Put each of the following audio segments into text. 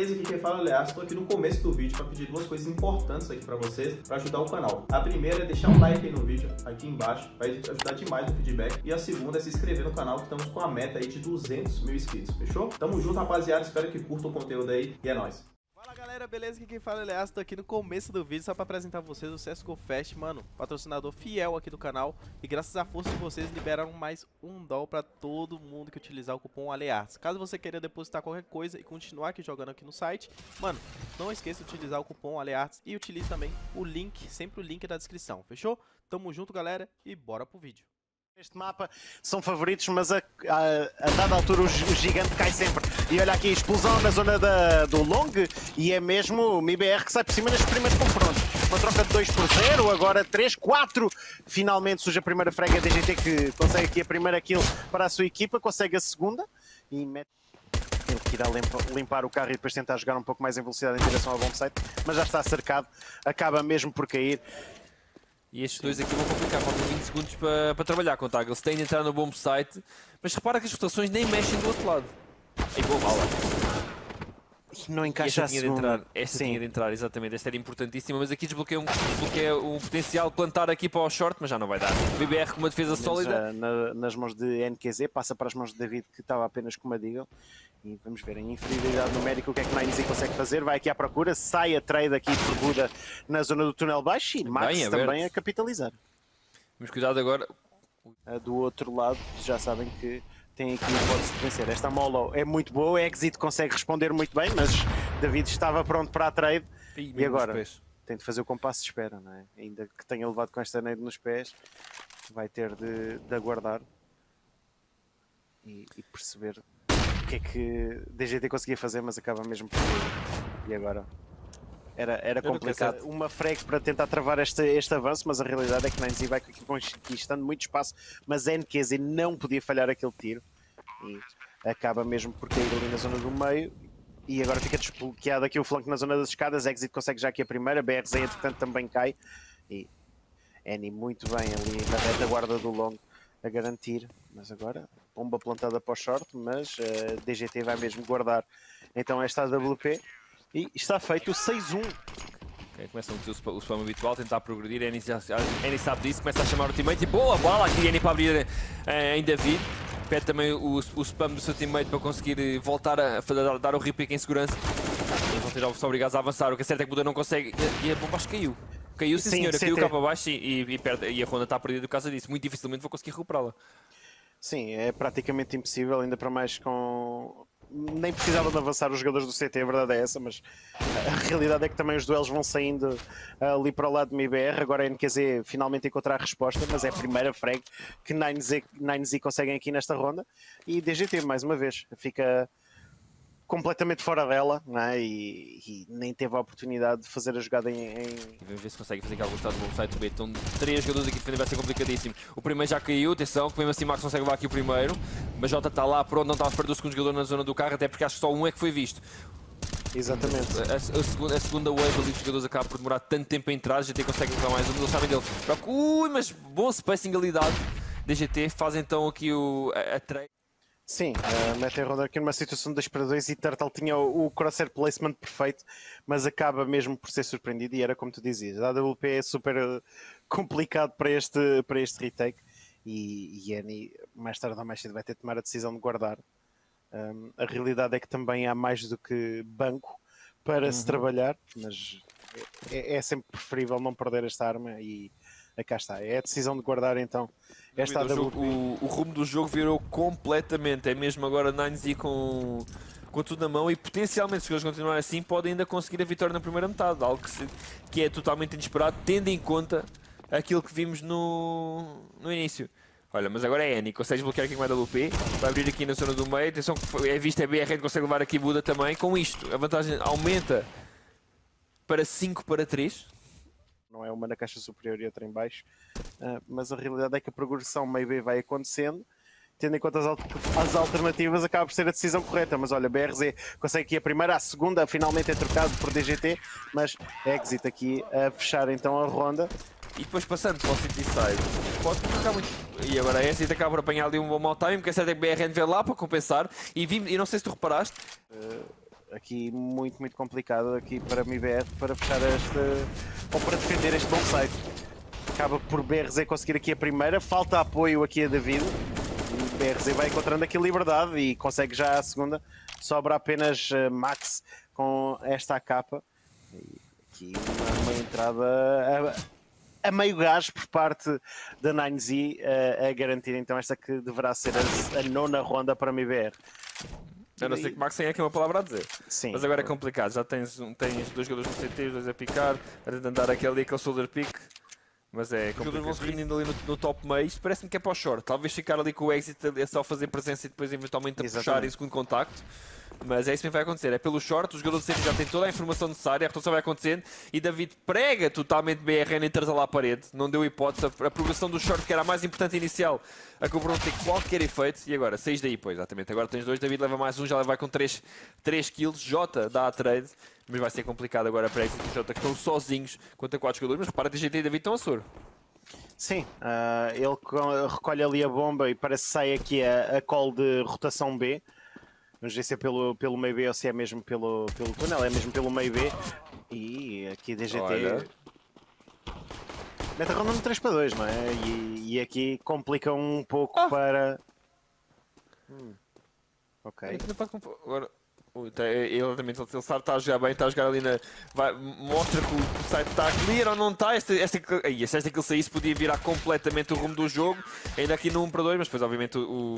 beleza? Aqui quem fala é. Estou aqui no começo do vídeo para pedir duas coisas importantes aqui para vocês para ajudar o canal. A primeira é deixar um like aí no vídeo, aqui embaixo, vai ajudar demais no feedback. E a segunda é se inscrever no canal, que estamos com a meta aí de 200 mil inscritos, fechou? Tamo junto, rapaziada. Espero que curtam o conteúdo aí e é nóis. Fala galera, beleza? Aqui quem fala é Leas, tô aqui no começo do vídeo só pra apresentar vocês o CSGO Fest, mano, patrocinador fiel aqui do canal e graças à força de vocês liberaram mais um doll pra todo mundo que utilizar o cupom ALEARTS. Caso você queira depositar qualquer coisa e continuar aqui jogando aqui no site, mano, não esqueça de utilizar o cupom ALEARTS e utilize também o link, sempre o link da descrição, fechou? Tamo junto galera e bora pro vídeo. Este mapa são favoritos, mas a, a, a dada altura o, gigante cai sempre. E olha aqui a explosão na zona da, do long e é mesmo o MIBR que sai por cima nestes primeiros confrontos. Uma troca de 2 por 0, agora 3, 4. Finalmente surge a primeira frega a DGT que consegue aqui a primeira kill para a sua equipa, consegue a segunda e mete ele que irá limpar o carro e depois tentar jogar um pouco mais em velocidade em direção ao bombsite, mas já está cercado, acaba mesmo por cair e estes dois aqui vão complicar, faltam 20 segundos para, para trabalhar com o Tag. Eles têm de entrar no bomb site, mas repara que as rotações nem mexem do outro lado. E boa bala. Não encaixa esta tinha de entrar, esta Sim. tinha de entrar, exatamente, esta era importantíssima, mas aqui desbloqueia um, desbloqueia um potencial plantar aqui para o short, mas já não vai dar. BBR com uma defesa sólida. Na, nas mãos de NQZ, passa para as mãos de David que estava apenas com uma Deagle. E vamos ver em inferioridade numérica o que é que Ninezy consegue fazer. Vai aqui à procura, sai a trade aqui por Buda na zona do túnel baixo e Max Bem, também a capitalizar. Mas cuidado agora. Do outro lado, já sabem que tem aqui a hipótese de vencer. Esta Molo é muito boa, Exit consegue responder muito bem, mas David estava pronto para a trade. E, e agora tem de fazer o compasso de espera, não é? Ainda que tenha levado com esta nade nos pés, vai ter de, de aguardar e, e perceber que é que DGT conseguia fazer, mas acaba mesmo por. E agora? Era, era complicado. Uma frag para tentar travar este, este avanço, mas a realidade é que Nancy vai conquistando muito espaço, mas NQZ não podia falhar aquele tiro e acaba mesmo por cair ali na zona do meio. E agora fica desbloqueado aqui o flanco na zona das escadas. Exit consegue já aqui a primeira, BRZ entretanto também cai. E Annie muito bem ali na retaguarda do long a garantir. Mas agora, bomba plantada para o short, mas eh, DGT vai mesmo guardar então esta AWP. E está feito o 6-1. Okay, começa a meter o spam habitual, tentar progredir. Annie, sabe disso, começa a chamar o teammate e boa bola aqui Annie para abrir uh, em David. Pede também o, o spam do seu teammate para conseguir voltar a, a dar o repick em segurança. E vão ter obrigados a avançar. O que é certo é que o Buda não consegue. E a bomba acho que caiu. Caiu, sim, sim senhora, caiu cá para baixo e, e, perde, e a ronda está perdida por causa disso. Muito dificilmente vou conseguir recuperá-la. Sim, é praticamente impossível, ainda para mais com. Nem precisavam de avançar os jogadores do CT, a verdade é essa, mas a realidade é que também os duelos vão saindo ali para o lado do MIBR. Agora a NQZ finalmente encontrar a resposta, mas é a primeira frag que 9Z, 9Z conseguem aqui nesta ronda. E DGT, mais uma vez, fica completamente fora dela é? e, e, nem teve a oportunidade de fazer a jogada em. em... Vamos ver se consegue fazer algum estado no site B. Então, três jogadores aqui defender vai ser complicadíssimo. O primeiro já caiu, atenção, que mesmo assim Max consegue levar aqui o primeiro. Mas Jota está lá pronto, não está a esperar do segundo jogador na zona do carro, até porque acho que só um é que foi visto. Exatamente. A, a, segunda, a segunda wave ali dos jogadores acaba por demorar tanto tempo a entrar, GT consegue levar mais um, eles sabem dele. Ui, mas bom spacing ali dado. DGT faz então aqui o, a, a trade. Sim, uh, metem a rodar aqui numa situação de 2 para 2 e Turtle tinha o, o crosshair placement perfeito, mas acaba mesmo por ser surpreendido e era como tu dizias, a AWP é super eh, complicado para este, para este retake e, e Annie mais tarde ou mais cedo vai ter de tomar a decisão de guardar. Um, a realidade é que também há mais do que banco para uhum. se trabalhar, mas é, é sempre preferível não perder esta arma e cá está. É a decisão de guardar então esta o, jogo, o, o, rumo do jogo virou completamente. É mesmo agora Nines com, com tudo na mão e potencialmente, se eles continuarem assim, podem ainda conseguir a vitória na primeira metade. Algo que, se, que é totalmente inesperado, tendo em conta aquilo que vimos no, no início. Olha, mas agora é Annie, consegue bloquear aqui com a WP, vai abrir aqui na zona do meio, atenção que é vista, é BR, consegue levar aqui Buda também, com isto a vantagem aumenta para 5 para 3, não é uma na caixa superior e outra em baixo, uh, mas a realidade é que a progressão meio vai acontecendo, tendo em conta as, as, alternativas, acaba por ser a decisão correta. Mas olha, BRZ consegue aqui a primeira, a segunda finalmente é trocado por DGT, mas Exit aqui a fechar então a ronda. E depois passando para o City Side, pode ficar muito. E agora a Exit acaba por apanhar ali um bom mau time, porque a certo é que BRN veio lá para compensar. E, vi... e não sei se tu reparaste. Uh aqui muito, muito complicado aqui para MIBR para fechar esta ou para defender este bom site. Acaba por BRZ conseguir aqui a primeira, falta apoio aqui a David. BRZ vai encontrando aqui liberdade e consegue já a segunda. Sobra apenas uh, Max com esta capa. Aqui uma, uma entrada a, a, meio gás por parte da 9Z uh, a garantir então esta que deverá ser a, a nona ronda para a MIBR. Eu não sei que Max tem aqui uma palavra a dizer. Sim. Mas agora é complicado. Já tens, tens dois jogadores no CT, os dois a picar, a tentar dar aquele, aquele shoulder pick. Mas é Os jogadores vão se reunindo ali no, no top meio. Isto parece-me que é para o short. Talvez ficar ali com o exit é só fazer presença e depois eventualmente a Exatamente. puxar em segundo contacto. Mas é isso que vai acontecer. É pelo short, os do CT já têm toda a informação necessária, a rotação vai acontecendo e David prega totalmente BRN em trazer lá à parede. Não deu hipótese. A progressão do short, que era a mais importante inicial, acabou por não ter qualquer efeito. E agora, 6 daí, pois, exatamente. Agora tens dois, David leva mais um, já vai com 3, 3 kills. Jota dá a trade, mas vai ser complicado agora para Exit e Jota, que estão sozinhos contra 4 jogadores. Mas repara, DGT e David estão a soro. Sim, uh, ele recolhe ali a bomba e parece que sai aqui a, a call de rotação B. Vamos ver se é pelo, pelo meio B ou se é mesmo pelo, pelo túnel, é mesmo pelo meio B. E aqui DGT. Olha. Mete a ronda no 3 para 2, não é? E, e aqui complica um pouco ah. para. Hum. Ok. Agora, ele também ele está a jogar bem, está a jogar ali na. Vai, mostra que o, site está clear ou não está. Esta, esta, se esta que ele saísse podia virar completamente o rumo do jogo, ainda aqui no 1 para 2, mas depois obviamente o.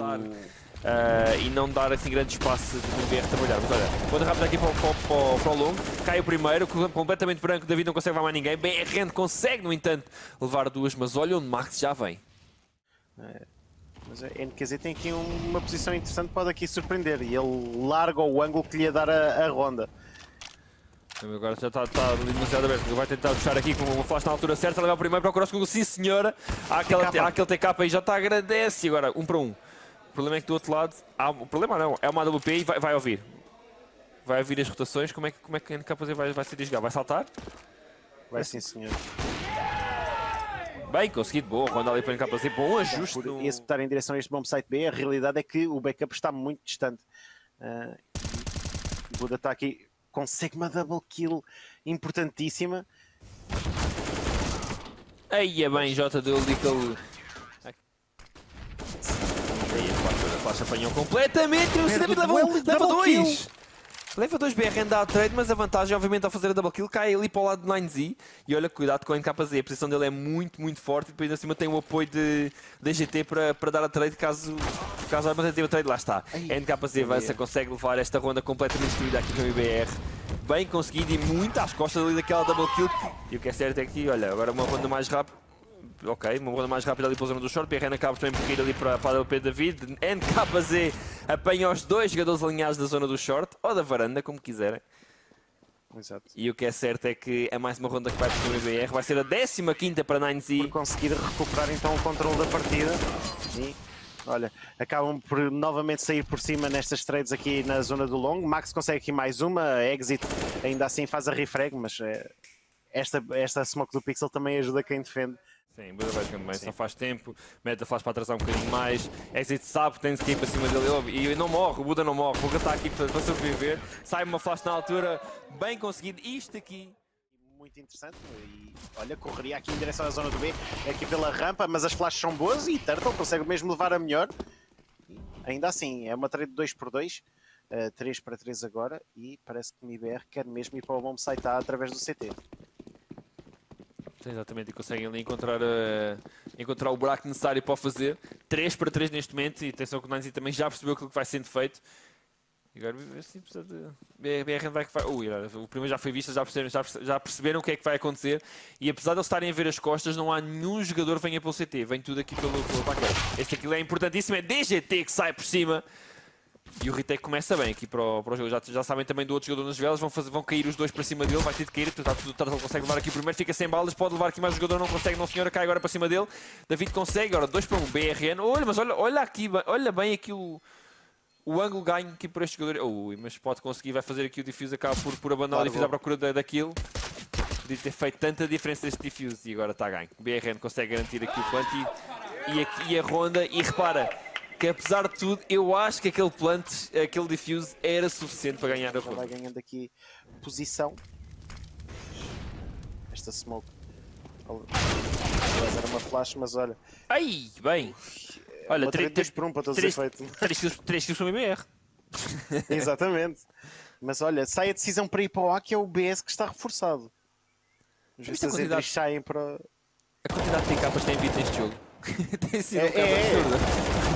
Uh, e não dar assim grande espaço de o BR trabalhar. Mas olha, quando rápido aqui para o, para, para o longo, cai o primeiro, completamente branco, David não consegue levar mais ninguém. BR consegue, no entanto, levar duas, mas olha onde Max já vem. É. Mas a NKZ tem aqui uma posição interessante, pode aqui surpreender. E ele larga o ângulo que lhe ia dar a, a ronda. Agora já está, está demasiado aberto. Ele vai tentar puxar aqui com uma flash na altura certa. Levar o primeiro, procura o segundo. Sim, senhora. Há, aquela, há aquele TK aí, já está agradece. Agora, um para um. O problema é que do outro lado. Há, o problema não, é uma AWP e vai, vai ouvir. Vai ouvir as rotações. Como é que, como é que a NKZ vai, vai se desligar? Vai saltar? Vai sim, senhor. Bem conseguido, boa. Ronda ali para encapar bom ajuste. Por no... executar em direção a este bom site B, a realidade é que o backup está muito distante. Uh, o Buda está aqui, consegue uma double kill importantíssima. Aí é bem, J deu ali aquele. Aí a flash apanhou completamente. O David leva 2. Leva 2 BR dá trade, mas a vantagem, obviamente, ao fazer a double kill, cai ali para o lado de 9Z. E olha, cuidado com o NKZ, a posição dele é muito, muito forte. E depois, acima, tem o apoio de DGT para, para dar a trade caso, caso a manter a trade. Lá está. A NKZ vai, consegue levar esta ronda completamente destruída aqui no IBR. Bem conseguido e muito às costas ali daquela double kill. E o que é certo é que, olha, agora uma ronda mais rápida ok, uma ronda mais rápida ali pela zona do short, PRN acaba também por cair ali para, para o P David, NKZ apanha os dois jogadores alinhados da zona do short, ou da varanda, como quiserem. Exato. E o que é certo é que é mais uma ronda que vai para o BBR, vai ser a 15 para 9Z. Por conseguir recuperar então o controle da partida. E, olha, acabam por novamente sair por cima nestas trades aqui na zona do long. Max consegue aqui mais uma, exit ainda assim faz a refrag, mas é, esta, esta smoke do Pixel também ajuda quem defende Sim, Buda vai jogando bem, só faz tempo, mete a flash para atrasar um bocadinho mais, Exit sabe que tem que ir para cima dele e não morre, o Buda não morre, o Buda está aqui para, sobreviver, sai uma flash na altura, bem conseguido, isto aqui muito interessante e olha, correria aqui em direção à zona do B, aqui pela rampa, mas as flashes são boas e Turtle consegue mesmo levar a melhor. Ainda assim, é uma trade 2 por 2 uh, 3 para 3 agora e parece que o MIBR quer mesmo ir para o bom site A através do CT. Exatamente, e conseguem ali encontrar, uh, encontrar o buraco necessário para o fazer. 3 para 3 neste momento, e atenção que o Nancy também já percebeu aquilo que vai sendo feito. E agora assim precisa de. BR vai que vai. Ui, o primeiro já foi visto, já perceberam, já, já perceberam o que é que vai acontecer. E apesar de eles estarem a ver as costas, não há nenhum jogador que venha pelo CT, vem tudo aqui pelo, pelo. Este aqui é importantíssimo, é DGT que sai por cima. E o retake começa bem aqui para o, para o jogo. Já, já sabem também do outro jogador nas velas. Vão, fazer, vão cair os dois para cima dele. Vai ter de cair. Está tudo tarde. Ele consegue levar aqui o primeiro. Fica sem balas. Pode levar aqui mais o jogador. Não consegue. Não, senhora. Cai agora para cima dele. David consegue. Agora 2 para 1. Um. BRN. Olha, mas olha, olha aqui. Olha bem aqui o, o ângulo ganho aqui por este jogador. Ui, mas pode conseguir. Vai fazer aqui o diffuse. Acaba por, por abandonar claro, o diffuse à procura da, daquilo. Podia ter feito tanta diferença este diffuse. E agora está ganho. BRN consegue garantir aqui o plant. E, e, aqui, e a ronda. E repara que apesar de tudo, eu acho que aquele plant, aquele diffuse era suficiente para ganhar a ronda. Vai ganhando aqui posição. Esta smoke. Era uma flash, mas olha. Ai, bem. Olha, 3 por 1 para todos os efeitos. 3 kills para o MBR. Exatamente. Mas olha, sai a decisão para ir para o A que é o BS que está reforçado. Os quantidade... saem para. A quantidade de capas tem vindo neste jogo. tem sido é, um é, absurda. É.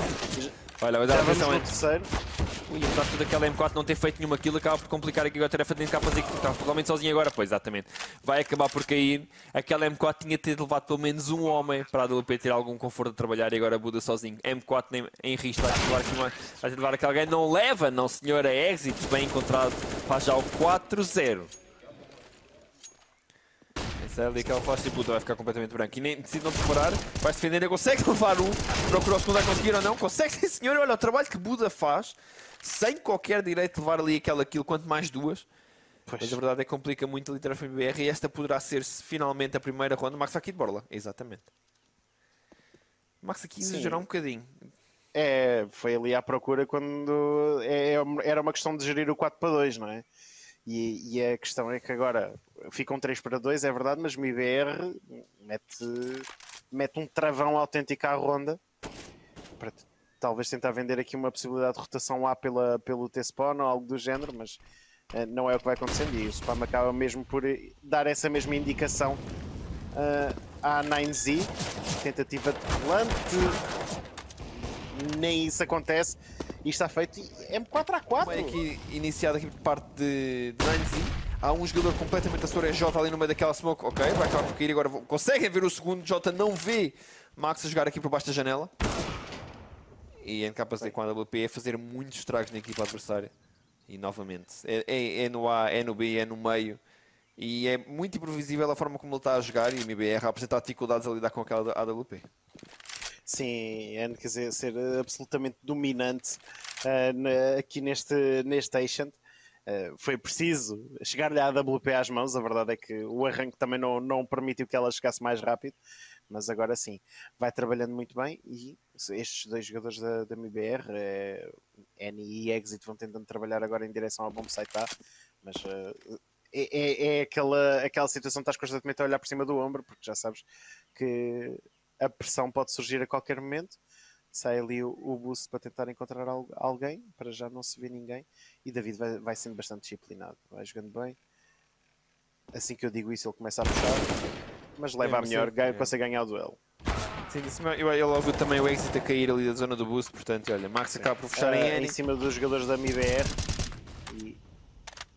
Olha, mas a atenção é. terceiro. Ui, apesar de aquela M4 não ter feito nenhuma kill, acaba por complicar aqui a tarefa de capas que está totalmente sozinho agora. Pois, exatamente. Vai acabar por cair. Aquela M4 tinha de ter levado pelo menos um homem para a AWP ter algum conforto de trabalhar e agora Buda sozinho. M4 em, em risco, vai levar aqui uma, vai levar aqui alguém. Não leva, não senhora, é exit. Bem encontrado. Faz já o 4-0. É ali aquela flash de puta vai ficar completamente branco. E nem decide não disparar, vai se defender, consegue levar um. Procurou o segundo a conseguir ou não. Consegue sim senhor, olha o trabalho que Buda faz sem qualquer direito de levar ali aquela kill, quanto mais duas. Pois. Mas a verdade é que complica muito a literatura BR e esta poderá ser finalmente a primeira ronda. Max aqui de borla, exatamente. Max aqui exagerou um bocadinho. É, foi ali à procura quando é, é era uma questão de gerir o 4 para 2, não é? E, e, a questão é que agora ficam 3 para 2, é verdade, mas o IBR mete, mete um travão autêntico à ronda para talvez tentar vender aqui uma possibilidade de rotação A pela, pelo T-Spawn ou algo do género, mas uh, não é o que vai acontecendo e o Spam acaba mesmo por dar essa mesma indicação uh, à 9Z, tentativa de plante, nem isso acontece e está feito M4A4. É aqui iniciado aqui por parte de 9Z. Há um jogador completamente a sua é ali no meio daquela smoke. Ok, vai acabar por cair agora. Conseguem ver o segundo. J não vê Max a jogar aqui por baixo da janela e NKZ com a AWP é fazer muitos estragos na equipa adversária. E novamente, é, é, é, no A, é no B, é no meio. E é muito imprevisível a forma como ele está a jogar e o MBR a apresentar dificuldades a lidar com aquela AWP. Sim, é quer dizer, ser absolutamente dominante uh, na, aqui neste, neste Ascent. Uh, foi preciso chegar-lhe a AWP às mãos, a verdade é que o arranque também não, não permitiu que ela chegasse mais rápido, mas agora sim, vai trabalhando muito bem e estes dois jogadores da, da MBR, é, N e Exit, vão tentando trabalhar agora em direção ao bom site mas uh, é, é, é, aquela, aquela situação que estás constantemente a olhar por cima do ombro, porque já sabes que a pressão pode surgir a qualquer momento. Sai ali o, o boost para tentar encontrar alguém, para já não se vê ninguém, e David vai, vai sendo bastante disciplinado, vai jogando bem. Assim que eu digo isso, ele começa a puxar mas leva a melhor, ganha, consegue ganhar o duelo. Sim, eu, eu logo também o exit a cair ali da zona do boost, portanto, olha, Max acaba por fechar uh, em N. Em cima dos jogadores da MIBR e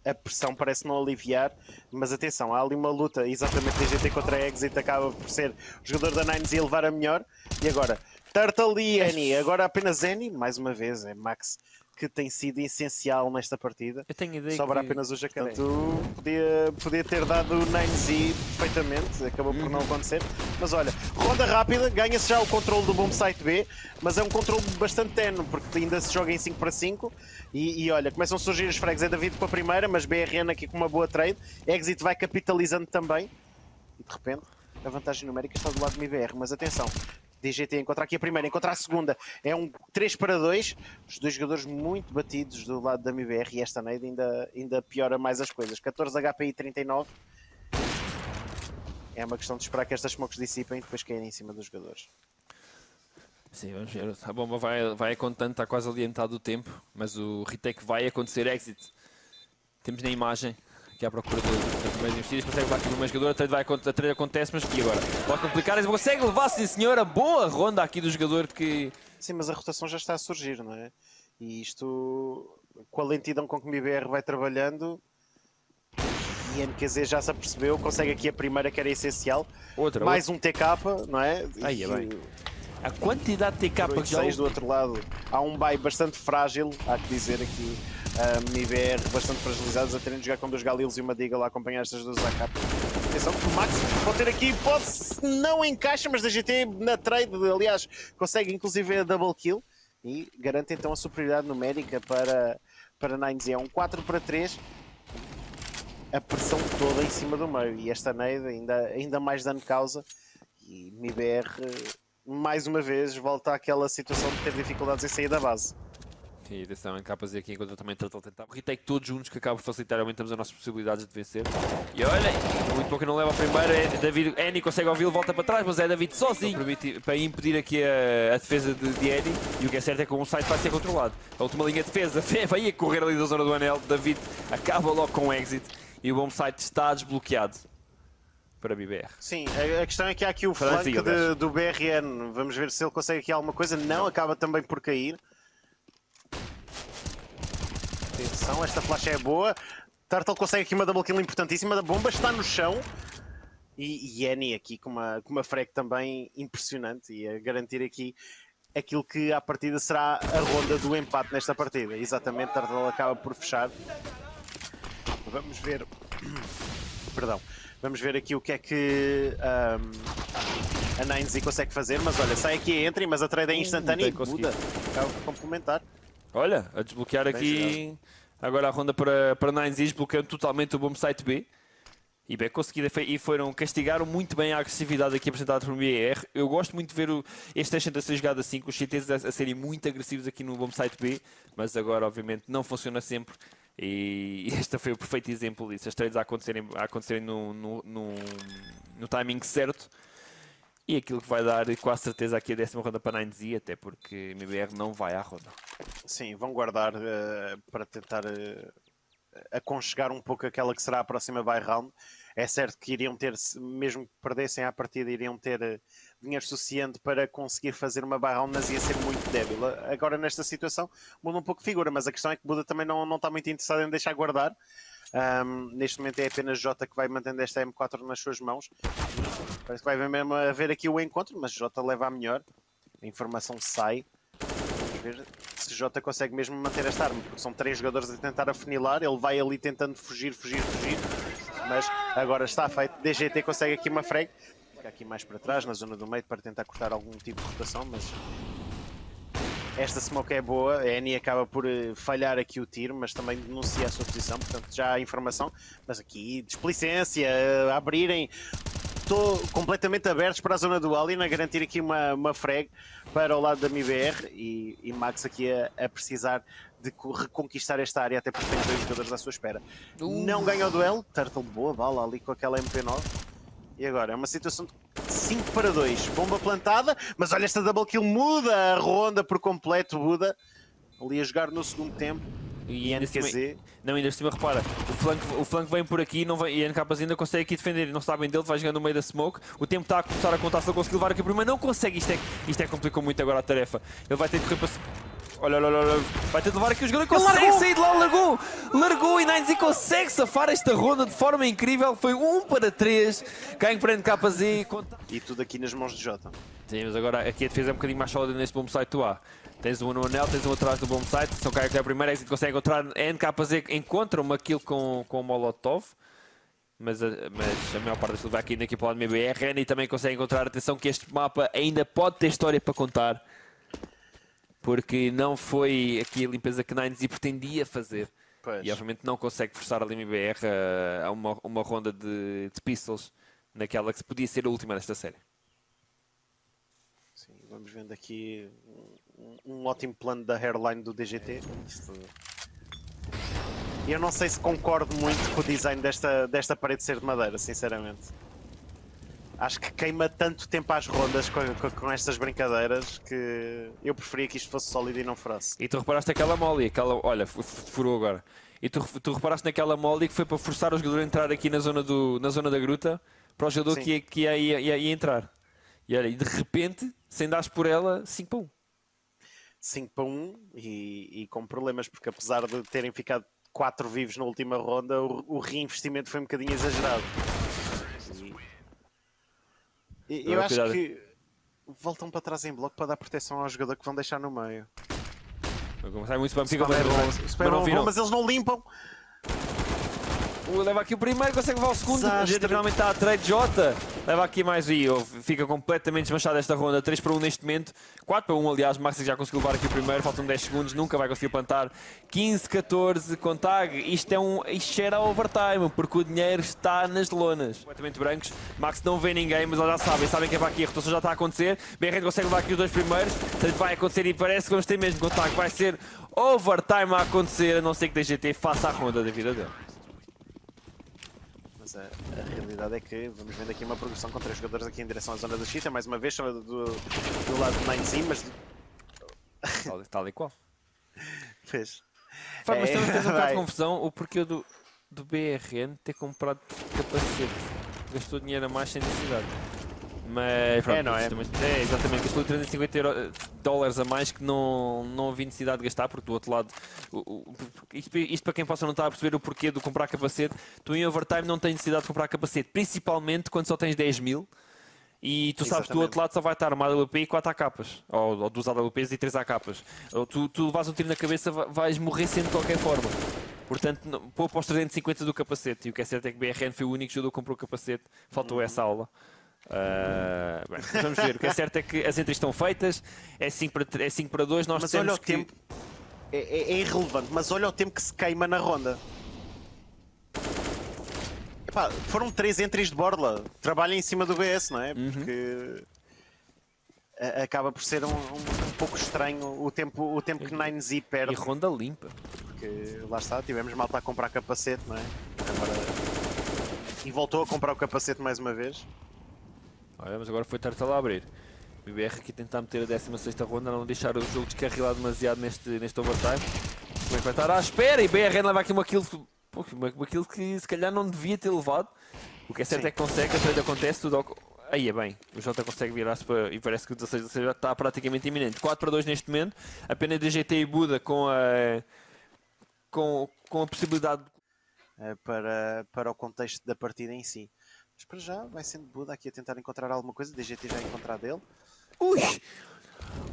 a pressão parece não aliviar, mas atenção, há ali uma luta exatamente GT contra a Exit, acaba por ser o jogador da Nines e levar a melhor. E agora, Turtle e Annie, agora apenas Annie, mais uma vez, é Max que tem sido essencial nesta partida. Eu tenho ideia Sobra que... apenas o jacaré. Portanto, podia, podia ter dado o 9Z perfeitamente, acabou por não acontecer. Mas olha, ronda rápida, ganha-se já o controle do bom site B, mas é um controle bastante tenue, porque ainda se joga em 5 para 5. E, e, olha, começam a surgir os frags. É David com a primeira, mas BRN aqui com uma boa trade. Exit vai capitalizando também. E de repente, a vantagem numérica está do lado do MIBR. Mas atenção, DGT encontrar aqui a primeira, encontrar a segunda. É um 3 para 2. Os dois jogadores muito batidos do lado da MBR e esta Neide ainda, ainda piora mais as coisas. 14 HPI 39. É uma questão de esperar que estas smokes dissipem e depois caírem em cima dos jogadores. Sim, vamos ver. A bomba vai, vai contando, está quase adiantado o tempo, mas o retake vai acontecer exit. Temos na imagem que é à procura das primeiras investidas, consegue levar aqui o primeiro jogador, a trade, vai, a trade acontece, mas e agora? Pode complicar, consegue levar, sim senhora, boa ronda aqui do jogador que... Sim, mas a rotação já está a surgir, não é? E isto, com a lentidão com que o MIBR vai trabalhando, e a NQZ já se apercebeu, consegue aqui a primeira que era essencial. Outra, Mais outra. um TK, não é? Aí é bem. A quantidade de TK que já... do outro lado, há um buy bastante frágil, há que dizer aqui um, IBR bastante fragilizados a terem de jogar com dois Galilos e uma Deagle a acompanhar estas duas AK. Atenção o Max pode ter aqui, pode não encaixa, mas da GT na trade, aliás, consegue inclusive a double kill e garante então a superioridade numérica para, para 9Z. É um 4 para 3, a pressão toda em cima do meio e esta nade ainda, ainda mais dano causa e MIBR mais uma vez, volta àquela situação de ter dificuldades em sair da base. E atenção em capas aqui enquanto eu também trato de tentar. Retake todos juntos que acaba por facilitar, aumentamos as nossas possibilidades de vencer. E olha, muito pouco não leva a primeira. É, David, Annie consegue ouvi-lo, volta para trás, mas é David sozinho para impedir aqui a, a defesa de, de Eddie. E o que é certo é que o site vai ser controlado. A última linha de defesa vai a correr ali da zona do anel. David acaba logo com o exit e o bom site está desbloqueado para BBR. Sim, a, questão é que há aqui o flanco de, do BRN. Vamos ver se ele consegue aqui alguma coisa. Não, acaba também por cair. Atenção, esta flash é boa. Turtle consegue aqui uma double kill importantíssima. A bomba está no chão. E, Annie aqui com uma, com uma frag também impressionante e a garantir aqui aquilo que à partida será a ronda do empate nesta partida. Exatamente, Turtle acaba por fechar. Vamos ver. Perdão. Vamos ver aqui o que é que um, a 9Z consegue fazer. Mas olha, sai aqui, entra, mas a trade é instantânea e Buda acaba por complementar. Olha, a desbloquear aqui agora a ronda para, para Nines desbloqueando totalmente o bombsite B. E bem conseguido e foram, castigaram muito bem a agressividade aqui apresentada por BR. Eu gosto muito de ver o, este Ascent a ser jogado assim, com os CTs a, a, serem muito agressivos aqui no bombsite B, mas agora obviamente não funciona sempre. E este foi o perfeito exemplo disso, as trades a acontecerem, a acontecerem no, no, no, no timing certo e aquilo que vai dar a certeza aqui a décima ronda para 9Z, até porque MBR não vai à ronda. Sim, vão guardar uh, para tentar uh, aconchegar um pouco aquela que será a próxima buy round. É certo que iriam ter, mesmo que perdessem à partida, iriam ter uh, dinheiro suficiente para conseguir fazer uma buy round, mas ia ser muito débil. Agora, nesta situação, muda um pouco de figura, mas a questão é que Buda também não, não está muito interessado em deixar guardar. Um, neste momento é apenas Jota que vai mantendo esta M4 nas suas mãos. Parece que vai mesmo haver aqui o encontro, mas Jota leva a melhor. A informação sai. Vamos ver se Jota consegue mesmo manter esta arma, porque são três jogadores a tentar afunilar. Ele vai ali tentando fugir, fugir, fugir. Mas agora está feito. DGT consegue aqui uma frag. Fica aqui mais para trás, na zona do meio, para tentar cortar algum tipo de rotação, mas esta smoke é boa, a Annie acaba por eh, falhar aqui o tiro, mas também denuncia a sua posição, portanto já há informação. Mas aqui, displicência, eh, abrirem, estou completamente abertos para a zona do Alien, a garantir aqui uma, uma frag para o lado da MIBR e, e Max aqui a, a, precisar de reconquistar esta área, até porque tem dois jogadores à sua espera. Uh. Não ganha o duelo, Turtle boa bala ali com aquela MP9. E agora, é uma situação de 5 para 2. Bomba plantada, mas olha esta double kill muda a ronda por completo, Buda. Ali a jogar no segundo tempo. E ainda cima, não, ainda cima, repara, o flanco, o flanco vem por aqui não vem, e a NKZ ainda consegue aqui defender, não sabem dele, vai jogando no meio da smoke. O tempo está a começar a contar se ele conseguir levar aqui por mas não consegue. Isto é, isto é complicou muito agora a tarefa. Ele vai ter que correr para. Olha, olha, olha, vai ter de levar aqui o jogador consegue sair de lá, largou! Largou e Nines consegue safar esta ronda de forma incrível. Foi 1 para 3. Quem prende KZ. E tudo aqui nas mãos de Jota. Sim, mas agora aqui a defesa é um bocadinho mais sólida nesse bom site do A. Tens um no anel, tens um atrás do bom site. São Caio que é o primeiro exit, consegue encontrar NKZ, encontra uma kill com, com o Molotov. Mas a, mas a maior parte das vai aqui para o lado do MBR. e também consegue encontrar, atenção que este mapa ainda pode ter história para contar porque não foi aqui a limpeza que Nines pretendia fazer. Pois. E obviamente não consegue forçar a LMBR a, a uma, uma ronda de, de pistols naquela que podia ser a última desta série. Sim, vamos vendo aqui um, um ótimo plano da hairline do DGT. Isto... Eu não sei se concordo muito com o design desta, desta parede ser de madeira, sinceramente. Acho que queima tanto tempo às rondas com, com, com, estas brincadeiras que eu preferia que isto fosse sólido e não furasse. E tu reparaste aquela molly, aquela. Olha, furou agora. E tu, tu reparaste naquela molly que foi para forçar o jogador a entrar aqui na zona, do, na zona da gruta para o jogador Sim. que, ia, que ia, ia, ia, ia, entrar. E olha, e de repente, sem dar por ela, 5 para 1. 5 para 1 e, e com problemas, porque apesar de terem ficado 4 vivos na última ronda, o, o reinvestimento foi um bocadinho exagerado. Eu acho cuidado. que voltam para trás em bloco para dar proteção ao jogador que vão deixar no meio. Sai muito spam, fica é bom, mas, mas eles não limpam. O leva aqui o primeiro, consegue levar o segundo. Desastre. Finalmente está a trade J leva aqui mais o IO, fica completamente desmanchada esta ronda, 3 para 1 neste momento, 4 para 1 aliás, Max já conseguiu levar aqui o primeiro, faltam 10 segundos, nunca vai conseguir plantar, 15-14 com tag, isto é um, isto era overtime, porque o dinheiro está nas lonas. Completamente brancos, Max não vê ninguém, mas eles já sabem, sabem que é para aqui, a rotação já está a acontecer, BRN consegue levar aqui os dois primeiros, portanto vai acontecer e parece que vamos ter mesmo. Com tag, vai ser overtime a acontecer, a não ser que DGT faça a ronda da vida dele. Mas a, a, realidade é que vamos vendo aqui uma progressão com três jogadores aqui em direção à zona da Chita, mais uma vez do, do, do lado de Ninezinho, mas... Tal, tal e qual. Fez. Faz, mas é, também fez um bocado de confusão o porquê do, do BRN ter comprado capacete. Gastou dinheiro a mais sem necessidade. Mas pronto, é, não é? é exatamente, gastou 350 euro, dólares a mais que não, não havia necessidade de gastar, porque do outro lado, o, o, isto, isto, para quem possa não estar a perceber o porquê de comprar capacete, tu em overtime não tens necessidade de comprar capacete, principalmente quando só tens 10 mil. E tu sabes que do outro lado só vai estar uma AWP e 4 AKs, ou, ou 2 AWPs e 3 AKs. Ou tu, tu levas um tiro na cabeça, vais morrer sempre de qualquer forma. Portanto, para os 350 do capacete. E o que é certo é que BRN foi o único jogador que comprou o capacete, faltou uhum. essa aula. Uh, bem, vamos ver. O que é certo é que as entries estão feitas, é 5 para, é 5 para 2. Nós mas temos olha o que... tempo. É, é, é, irrelevante, mas olha o tempo que se queima na ronda. Epá, foram 3 entries de borla. Trabalha em cima do BS, não é? Uhum. Porque uhum. acaba por ser um, um, pouco estranho o tempo, o tempo que 9Z perde. E ronda limpa. Porque lá está, tivemos malta a comprar capacete, não é? Agora... E voltou a comprar o capacete mais uma vez. Olha, mas agora foi Tartal a abrir. O IBR aqui tentar meter a 16 ronda, não deixar o jogo descarrilar demasiado neste, neste overtime. Como é que vai estar à espera? E BRN leva aqui uma kill, pô, uma kill que se calhar não devia ter levado. O que é certo Sim. é que consegue, a trade acontece, tudo. Aí é bem, o Jota consegue virar-se para... e parece que o 16 16 já está praticamente iminente. 4 para 2 neste momento, apenas DGT e Buda com a, com, com a possibilidade é para, para o contexto da partida em si. Mas para já vai sendo Buda aqui a tentar encontrar alguma coisa. DGT já encontrar dele. Ui!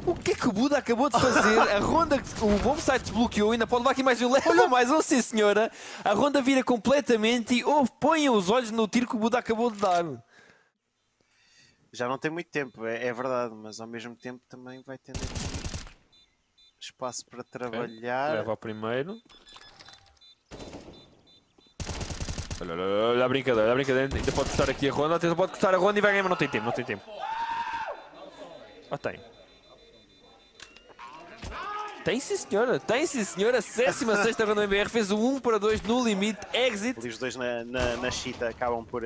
O que é que o Buda acabou de fazer? A ronda que o bombsite desbloqueou, ainda pode levar aqui mais um, leva mais um, sim senhora. A ronda vira completamente e oh, ponham os olhos no tiro que o Buda acabou de dar. Já não tem muito tempo, é, é verdade, mas ao mesmo tempo também vai tendo espaço para trabalhar. Okay. Leva ao primeiro. Olha, olha, olha a brincadeira, olha a brincadeira. Ainda pode custar aqui a ronda. Até pode custar a ronda e vai ganhar, mas não tem tempo, não tem tempo. Ah, tem. Tem sim senhora, tem sim senhora. 16 ronda MBR fez o 1 para 2 no limite, exit. os dois na, na, na chita acabam por,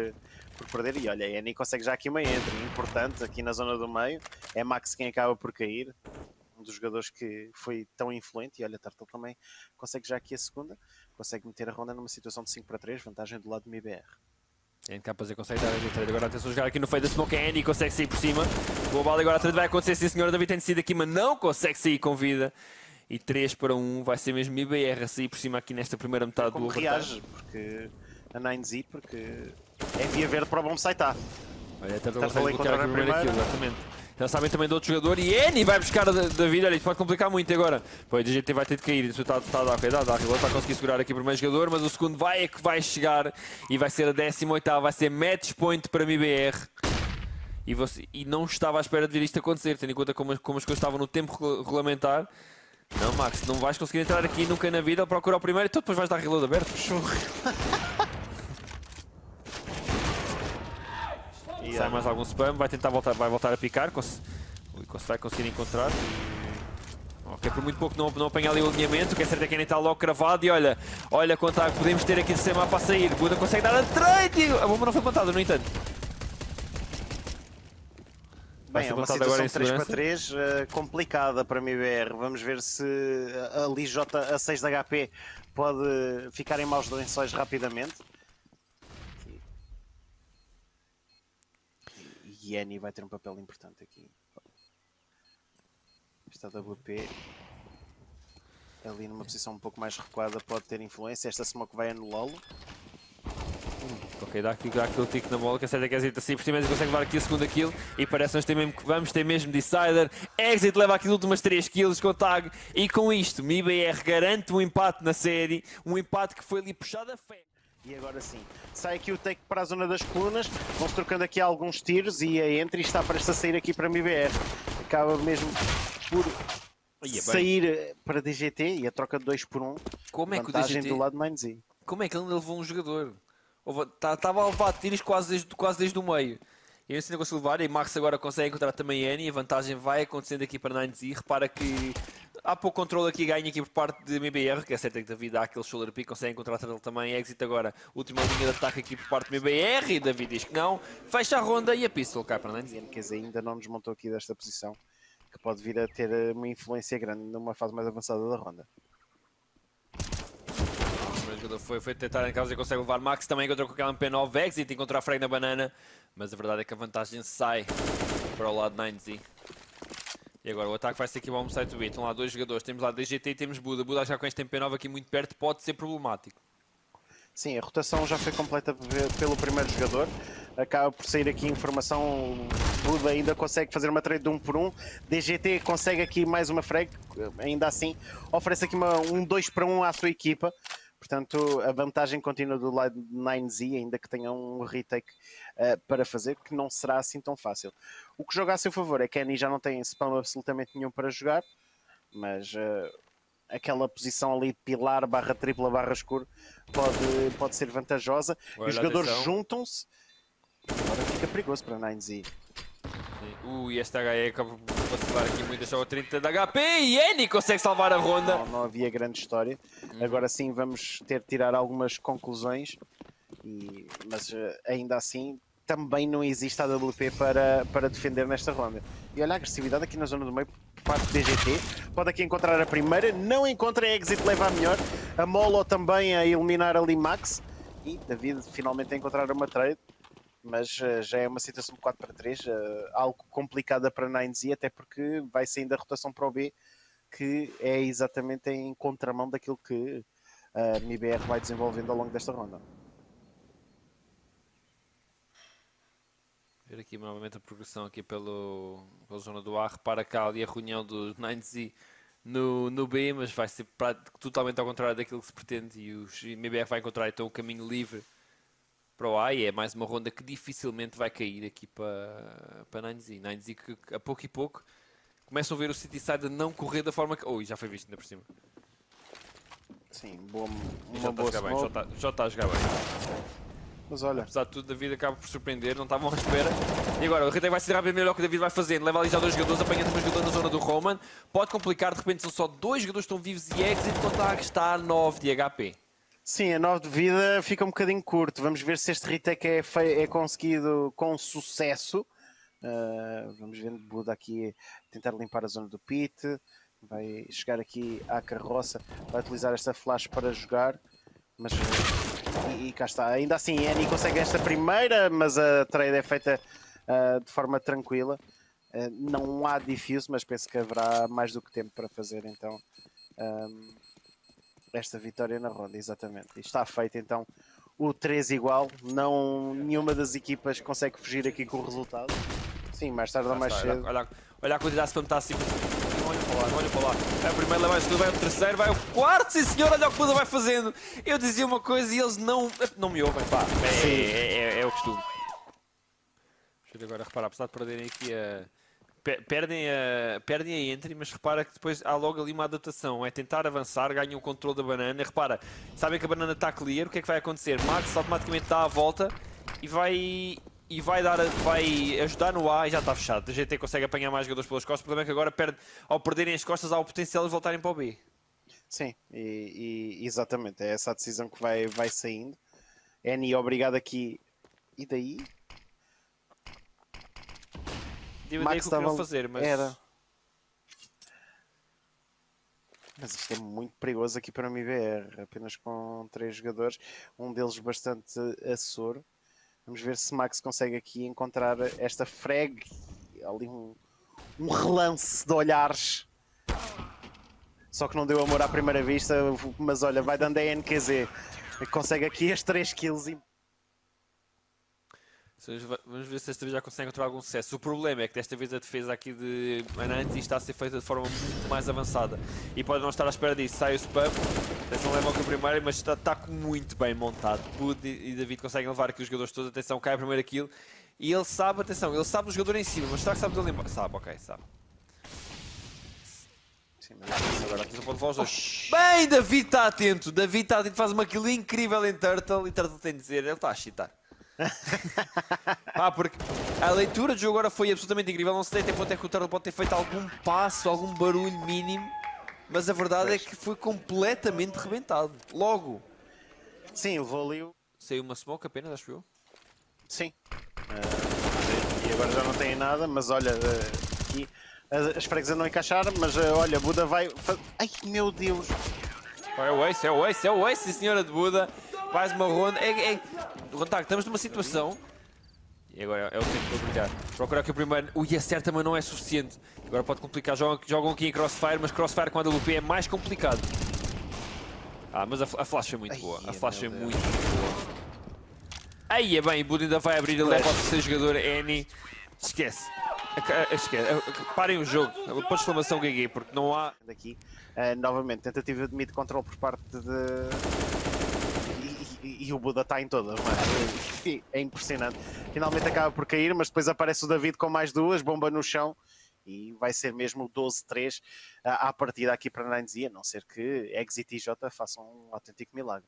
por perder e olha, a Annie consegue já aqui uma entre, importante aqui na zona do meio. É Max quem acaba por cair, um dos jogadores que foi tão influente e olha, Turtle também consegue já aqui a segunda consegue meter a ronda numa situação de 5 para 3, vantagem do lado do. É incapaz de consegue dar a trade. Agora atenção a jogar aqui no feio da Smoke Andy e consegue sair por cima. Boa bala agora a trade vai acontecer. Sim, senhor David tem sido aqui, mas não consegue sair com vida. E 3 para 1 vai ser mesmo MIBR a sair por cima aqui nesta primeira metade Como do reage, porque a 9Z, porque é via verde para o bom site Olha, até consegue bloquear aqui a primeira kill, exatamente. Sabem também do outro jogador e Eni vai buscar a da vida. Olha, pode complicar muito agora. Pois a gente vai ter de cair. Isso está, está a dar cuidado. A Rila está a conseguir segurar aqui o primeiro jogador, mas o segundo vai é que vai chegar e vai ser a 18. Vai ser match point para MIBR. E, você, e não estava à espera de ver isto acontecer, tendo em conta como, como as coisas estavam no tempo regulamentar. Não, Max, não vais conseguir entrar aqui nunca na vida. Procurar o primeiro e então depois vais dar reload aberto. Sai mais algum spam, vai tentar voltar, vai voltar a picar, cons vai conseguir encontrar. Ok, por muito pouco não, não apanha ali o alinhamento, que é certo é que ainda está logo cravado e olha, olha quanto tá, podemos ter aqui de sistema para sair. Buda consegue dar a trade, a bomba não foi plantada, no entanto. Bem, é uma situação 3 para 3 uh, complicada para a MIBR. Vamos ver se a Lijota a 6 de HP pode ficar em maus lençóis rapidamente. Yenny vai ter um papel importante aqui. Esta WP ali numa posição um pouco mais recuada pode ter influência. Esta smoke vai anulá-lo. Ok, dá aqui, dá aqui o tique na bola, que a certa que Exit assim por cima consegue levar aqui a segunda kill e parece-nos ter mesmo que vamos ter mesmo Decider. Exit leva aqui as últimas 3 kills com tag e com isto, MIBR garante um empate na série, um empate que foi ali puxado a fé. E agora sim, sai aqui o take para a zona das colunas, vão-se trocando aqui alguns tiros e a entry está prestes a sair aqui para a MBR. Acaba mesmo por sair para DGT e a troca de 2 por 1. Um, Como é que o DGT... do lado 9Z. Como é que ele levou um jogador? Estava tá, a levar tiros quase desde, quase desde o meio. E assim não conseguiu levar. E Max agora consegue encontrar também Annie. A vantagem vai acontecendo aqui para 9Z. Repara que há pouco controle aqui ganha aqui por parte de MBR, que é certo que David dá aquele shoulder pick, consegue encontrar ele também. Exit agora, última linha de ataque aqui por parte de MBR. E David diz que não. Fecha a ronda e a pistol cai para 9Z. Quer dizer, ainda não nos montou aqui desta posição. Que pode vir a ter uma influência grande numa fase mais avançada da ronda jogador foi, foi tentar em causa e consegue levar Max. Também encontrou com aquela MP9 exit, encontrou Frag na banana. Mas a verdade é que a vantagem sai para o lado 9Z. E agora o ataque vai ser aqui o homicide to beat. Estão lá dois jogadores. Temos lá DGT e temos Buda. Buda já com este MP9 aqui muito perto pode ser problemático. Sim, a rotação já foi completa pelo primeiro jogador. Acaba por sair aqui informação. Buda ainda consegue fazer uma trade de 1 um por 1. Um. DGT consegue aqui mais uma frag. Ainda assim, oferece aqui uma, um 2 para 1 à sua equipa. Portanto, a vantagem continua do lado de 9Z, ainda que tenha um retake uh, para fazer, que não será assim tão fácil. O que joga a seu favor é que Annie já não tem spam absolutamente nenhum para jogar, mas uh, aquela posição ali pilar barra tripla barra escuro pode, pode ser vantajosa. Olha, Os jogadores juntam-se. Agora fica perigoso para 9Z. Ui, este HE acaba por vacilar aqui muito, deixou o 30 de HP e Eni consegue salvar a ronda. Não, não havia grande história. Uhum. Agora sim vamos ter de tirar algumas conclusões, e, mas uh, ainda assim também não existe AWP para, para defender nesta ronda. E olha a agressividade aqui na zona do meio por parte do DGT. Pode aqui encontrar a primeira, não encontra a exit, leva a melhor. A Molo também a eliminar ali Max. E David finalmente a encontrar uma trade mas uh, já é uma situação de 4 para 3, uh, algo complicada para 9Z, até porque vai saindo a rotação para o B, que é exatamente em contramão daquilo que a MIBR vai desenvolvendo ao longo desta ronda. Ver aqui novamente a progressão aqui pelo, pela zona do A, repara cá ali a reunião do 9Z no, no B, mas vai ser totalmente ao contrário daquilo que se pretende e o MIBR vai encontrar então o caminho livre para o A e é mais uma ronda que dificilmente vai cair aqui para, para 9Z. 9Z que a pouco e pouco começam a ver o City Side não correr da forma que. Ui, já foi visto ainda por cima. Sim, boa, uma já boa está a bem, já está, já está a jogar bem. Mas olha. Apesar de tudo, David acaba por surpreender, não estavam à espera. E agora, o Retei vai ser rápido melhor que o David vai fazendo. Leva ali já dois jogadores, apanha também jogador na zona do Roman. Pode complicar, de repente são só dois jogadores que estão vivos e exit. Contact está a 9 de HP. Sim, a 9 de vida fica um bocadinho curto. Vamos ver se este retake é, é conseguido com sucesso. Uh, vamos ver Buda aqui tentar limpar a zona do pit. Vai chegar aqui à carroça. Vai utilizar esta flash para jogar. Mas e, e cá está. Ainda assim, Annie consegue esta primeira, mas a trade é feita uh, de forma tranquila. Uh, não há diffuse, mas penso que haverá mais do que tempo para fazer então. Um, esta vitória na ronda, exatamente. E está feito então o 3 igual, não, nenhuma das equipas consegue fugir aqui com o resultado. Sim, mais tarde ou mais está, cedo. Olha, olha a quantidade de assim. Olha para lá, olha para lá. É o primeiro, leva o segundo, vai o terceiro, vai o quarto, sim senhor, olha o que o Buda vai fazendo. Eu dizia uma coisa e eles não, não me ouvem, pá. É, é, é, é o costume. Deixa eu agora reparar, apesar de perderem aqui a perdem a, perdem a entry, mas repara que depois há logo ali uma adaptação. É tentar avançar, ganham o controle da banana. Repara, sabem que a banana está clear, o que é que vai acontecer? Max automaticamente dá a volta e vai, e vai, dar, vai ajudar no A e já está fechado. A GT consegue apanhar mais jogadores pelas costas. O problema é que agora, perde, ao perderem as costas, há o potencial de voltarem para o B. Sim, e, e exatamente. É essa a decisão que vai, vai saindo. Annie, obrigado aqui. E daí? Deu Max ideia que o que fazer, mas... Era. Mas isto é muito perigoso aqui para o MBR, apenas com três jogadores, um deles bastante assessor. Vamos ver se Max consegue aqui encontrar esta frag, ali um, um relance de olhares. Só que não deu amor à primeira vista, mas olha, vai dando a NQZ. Consegue aqui as 3 kills Vamos ver se desta vez já consegue encontrar algum sucesso. O problema é que desta vez a defesa aqui de Anantes está a ser feita de forma muito mais avançada. E pode não estar à espera disso. Sai o spam, atenção leva o primeiro, mas está, está muito bem montado. Bud e David conseguem levar aqui os jogadores todos. Atenção, cai a primeira kill. E ele sabe, atenção, ele sabe o jogador em cima, mas será que sabe dele embaixo? Sabe, ok, sabe. Sim, mas agora aqui não pode levar os dois. Bem, David está atento. David está atento, faz uma kill incrível em Turtle. E Turtle tem de dizer, ele está a chitar. ah, porque a leitura do jogo agora foi absolutamente incrível. Não sei até quanto é que o Turtle pode ter feito algum passo, algum barulho mínimo. Mas a verdade pois. é que foi completamente rebentado. Logo. Sim, o vôlei. Saiu uma smoke apenas, acho eu. Sim. Uh, e agora já não tem nada, mas olha, uh, aqui as freguesas não encaixaram, mas olha, Buda vai. Ai meu Deus! É o Ace, é o Ace, é o Ace, senhora de Buda. Mais uma ronda. É, é... Rontac, estamos numa situação. E agora é o tempo para brilhar. Procurar que o primeiro. Ui, acerta, mas não é suficiente. Agora pode complicar. Jogam, jogam aqui em Crossfire, mas Crossfire com a WP é mais complicado. Ah, mas a, a flash foi muito Ai, boa. A flash foi muito, muito boa. Aí é bem, Buda ainda vai abrir, ele leva ao terceiro jogador, Annie. Esquece. Esquece. Parem o jogo. Põe exclamação GG, porque não há. Daqui, uh, novamente, tentativa de mid control por parte de e o Buda está em todas, mano. É impressionante. Finalmente acaba por cair, mas depois aparece o David com mais duas, bomba no chão. E vai ser mesmo 12-3 à partida aqui para a a não ser que Exit e J façam um autêntico milagre.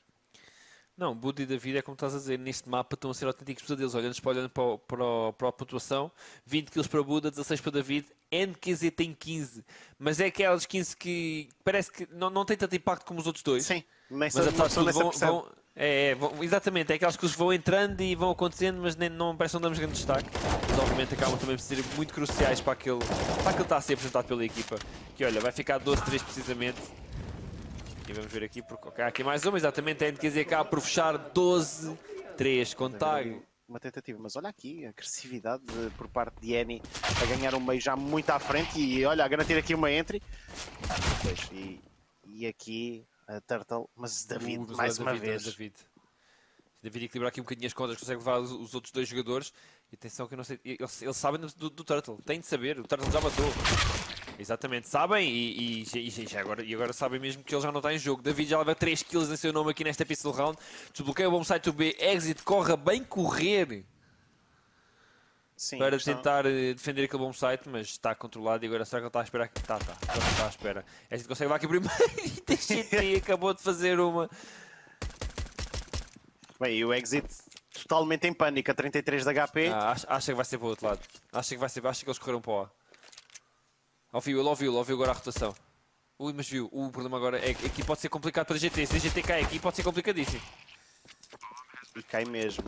Não, Buda e David é como estás a dizer, neste mapa estão a ser autênticos pesadelos. Olhando, olhando para, para, para a pontuação, 20 kills para Buda, 16 para David, NQZ tem 15, mas é aquelas 15 que parece que não, não tem tanto impacto como os outros dois. Sim, mas a tudo vão, vão, é, é, exatamente, é aquelas que vão entrando e vão acontecendo, mas nem, não parece que não damos grande destaque. Mas obviamente acabam também por ser muito cruciais para aquele, para aquele que está a ser apresentado pela equipa. Que olha, vai ficar 12-3 precisamente. E vamos ver aqui, porque okay, aqui mais uma, exatamente, a NQZ acaba por fechar 12-3 com tag. Uma tentativa, mas olha aqui a agressividade de, por parte de Annie a ganhar um meio já muito à frente e olha, a garantir aqui uma entry. E, e aqui a Turtle, mas David, uh, mais uma David, vez. David. David equilibrar aqui um bocadinho as contas, consegue levar os, os outros dois jogadores. E atenção que eu não sei, eles, eles sabem do, do, Turtle, tem de saber, o Turtle já matou. Exatamente, sabem e, e, e, e, agora, e agora sabem mesmo que ele já não está em jogo. David já leva 3 kills em seu nome aqui nesta pista do round. Desbloqueia o bom site do B, exit, corra bem correr. Sim, para tentar eh, defender aquele bom site, mas está controlado e agora será que ele está a esperar? Está, está, agora está à espera. É assim que consegue lá aqui primeiro e acabou de fazer uma. Bem, e o exit totalmente em pânico, a 33 de HP. Ah, acha, acha, que vai ser para o outro lado. Acha que vai ser, acha que eles correram para o A. Ouviu, ele ouviu, ele ouviu agora a rotação. Ui, mas viu, o problema agora é que aqui pode ser complicado para a GT. Se a GT cai aqui, pode ser complicadíssimo. E cai mesmo.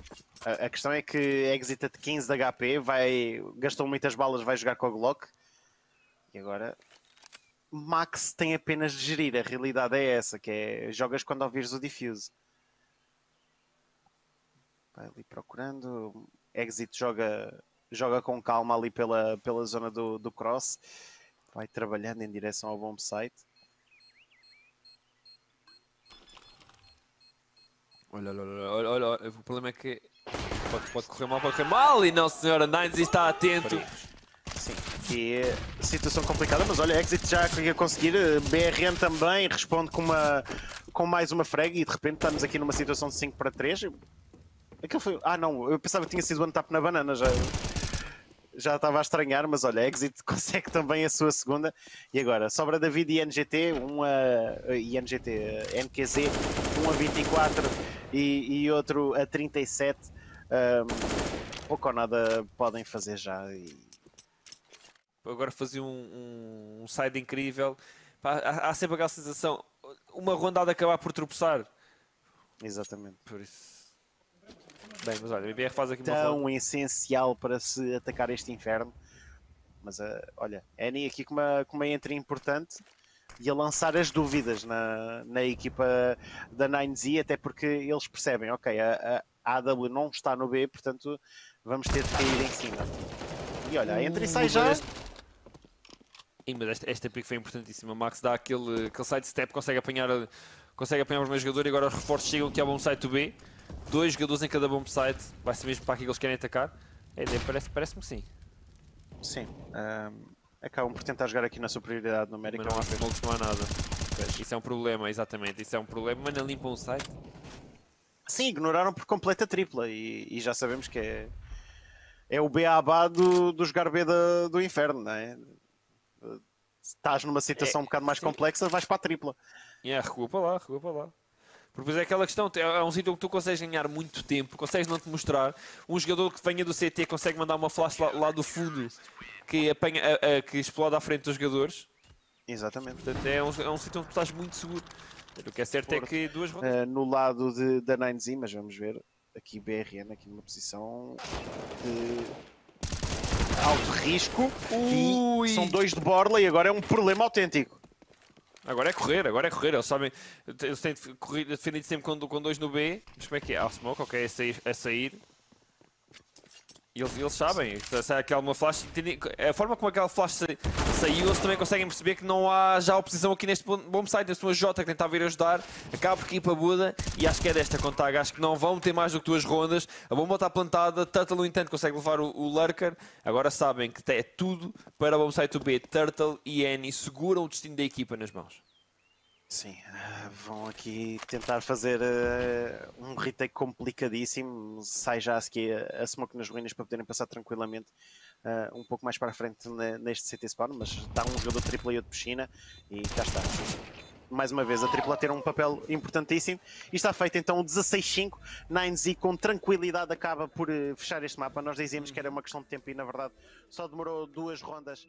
A, a questão é que exita de 15 de HP, vai, gastou muitas balas, vai jogar com a Glock. E agora Max tem apenas de gerir, a realidade é essa, que é jogas quando ouvires o diffuse. Vai ali procurando. Exit joga, joga com calma ali pela, pela zona do, do cross. Vai trabalhando em direção ao bomb site. Olha, olha, olha, olha, olha, o problema é que pode, pode correr mal, pode correr mal e não senhora, Nines está atento. Sim, e situação complicada, mas olha, Exit já ia conseguir, eh, BRM também responde com, uma, com mais uma frag e de repente estamos aqui numa situação de 5 para 3. Aquilo foi. Ah não, eu pensava que tinha sido one tap na banana já. Já estava a estranhar, mas olha, Exit consegue também a sua segunda. E agora, sobra David e NGT, um a. INGT, NQZ, um a 24 e, e outro a 37. Um, pouco ou nada podem fazer já. E... Agora fazer um, um, um side incrível. Pá, há, há, sempre aquela sensação, uma rondada acabar por tropeçar. Exatamente. Por isso. Bem, mas olha, o BBR faz aqui uma Tão essencial para se atacar este inferno. Mas uh, olha, Annie aqui com uma, com uma entry importante e a lançar as dúvidas na, na equipa da 9Z, até porque eles percebem, ok, a, a AW não está no B, portanto vamos ter de cair em cima. E olha, entra e sai já. mas esta, esta pick foi importantíssima. O Max dá aquele, aquele side step, consegue apanhar, consegue apanhar o primeiro jogador e agora os reforços chegam aqui ao bom site do B. dois jogadores em cada bomb site, vai ser mesmo para aqui que eles querem atacar? É, parece-me parece que sim. Sim. Um, acabam por tentar jogar aqui na superioridade numérica. Mas não há smokes, não há nada. Isso é um problema, exatamente. Isso é um problema, mas não limpam o site. Sim, ignoraram por completa tripla e, e já sabemos que é, é o beabá do, do jogar B da, do inferno, não é? Se estás numa situação é, um bocado mais sim. complexa, vais para a tripla. É, yeah, recua para lá, recua para lá. Porque é aquela questão, é um sítio que tu consegues ganhar muito tempo, consegues não te mostrar. Um jogador que venha do CT consegue mandar uma flash lá, lá do fundo que, apanha, a, a, que explode à frente dos jogadores. Exatamente. Portanto, é um, é um sítio onde tu estás muito seguro. O que é certo é que duas rondas. Uh, no lado de, da 9Z, mas vamos ver aqui BRN, aqui numa posição de alto risco. Ui. E são dois de borla e agora é um problema autêntico. Agora é correr, agora é correr. Eles sabem. Eles têm defendido sempre com, com dois no B. Mas como é que é? Ah, smoke, ok, é sair. É sair. E eles, eles sabem, sai aquela flash, a forma como aquela flash saiu, eles também conseguem perceber que não há já oposição aqui neste bom site. Neste uma Jota que tentava vir ajudar, acaba por ir para Buda e acho que é desta contaga. Acho que não vão ter mais do que duas rondas. A bomba está plantada, Turtle no entanto consegue levar o, o Lurker. Agora sabem que é tudo para o bom site B. Turtle e Annie seguram o destino da equipa nas mãos. Sim, uh, vão aqui tentar fazer uh, um retake complicadíssimo. Sai já a seguir a smoke nas ruínas para poderem passar tranquilamente uh, um pouco mais para a frente neste CT spawn. Mas está um jogador tripla e outro piscina e cá está. Mais uma vez, a tripla ter um papel importantíssimo. E está feito então o 16-5. 9Z com tranquilidade acaba por fechar este mapa. Nós dizíamos que era uma questão de tempo e na verdade só demorou duas rondas.